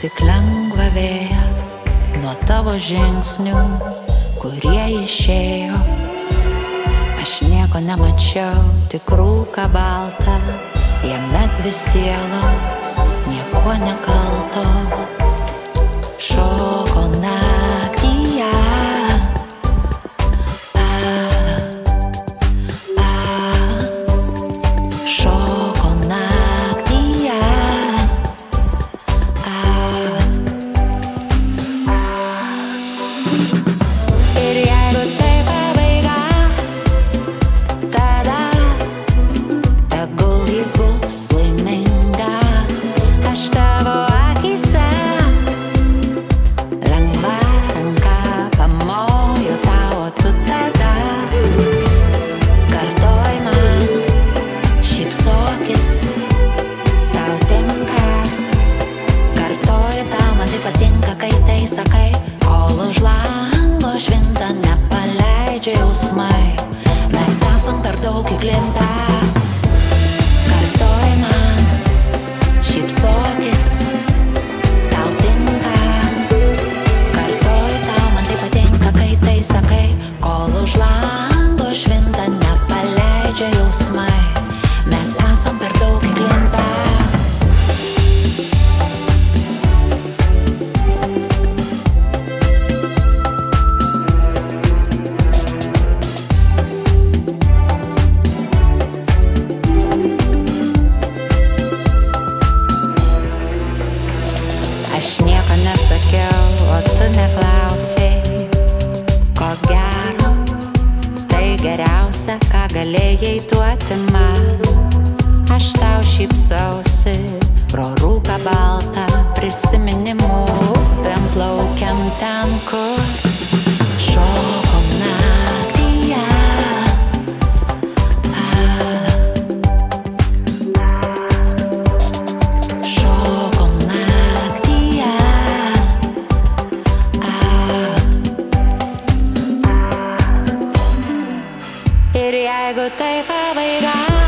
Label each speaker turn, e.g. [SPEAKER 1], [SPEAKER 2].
[SPEAKER 1] tik lengva vėja nuo tavo žingsnių, kurie išėjo. Aš nieko nemačiau, tik rūka balta, jame dvi sielos, nieko nekaltos. Patinka, kai tai sakai, kol už lango švinta nepaleidžia jausmai. Mes esam per daug įklimta. Nesakiau, o tu neklausai, ko gero. Tai geriausia, ką galėjai duoti man. Aš tau šypsausi, pro rūką baltą, prisiminimų, upėm plaukiam ten, kur jeigu tai pabaiga